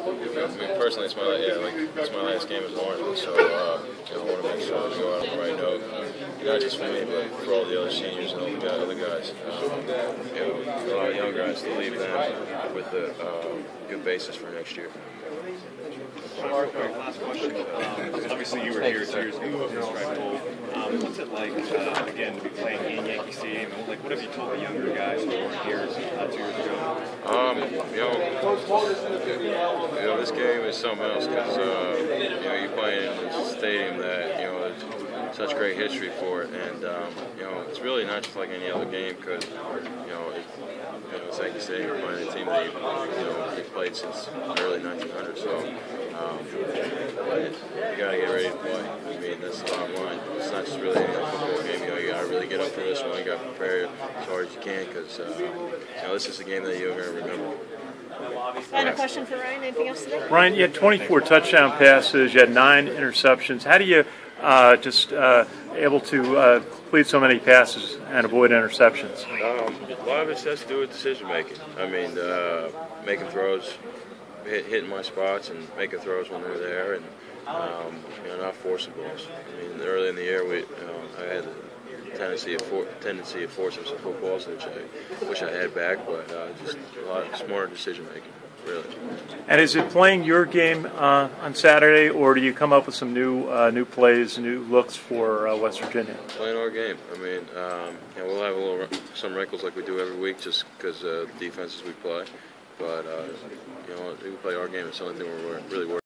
I mean, personally, it's my yeah, like it's my last game as Orange, so uh, you know, I want to make sure we go out on the right note. Not just for me, but for all the other seniors and all the guys, other guys. Um, you know, a lot of young guys to leave them with a uh, good basis for next year. Last question. Um, obviously, you were here two years ago at Pinstripe Bowl. Um, what's it like, uh, again, to be playing in Yankee Stadium? And, like, what have you told the younger guys who weren't here uh, two years ago? Um, you know, this game is something else because uh, you know you're playing in a stadium that you know there's such great history for it, and um, you know it's really not just like any other game because you know you know it's like you say you're playing a team that you, you know they played since early 1900s, so um, you gotta get ready to play. I mean that's the bottom line. It's not just really a football game. You know you gotta really get up for this one. You gotta prepare as hard as you can because uh, you know this is a game that you're gonna remember. Final question for Ryan. Anything else today? Ryan, you had 24 touchdown passes, you had nine interceptions. How do you uh, just uh, able to uh, complete so many passes and avoid interceptions? Um, a lot of it has to do with decision making. I mean, uh, making throws, hit, hitting my spots, and making throws when they're there, and um, you know, not forcing balls. I mean, early in the year, we, you know, I had a tendency of for, tendency of forcing some footballs, which I wish I had back, but uh, just a lot smarter decision making. Really. And is it playing your game uh, on Saturday, or do you come up with some new uh, new plays, new looks for uh, West Virginia? Playing our game. I mean, um, know, we'll have a little some wrinkles like we do every week, just because uh, defenses we play. But uh, you know, we play our game. It's the only thing we're really worried.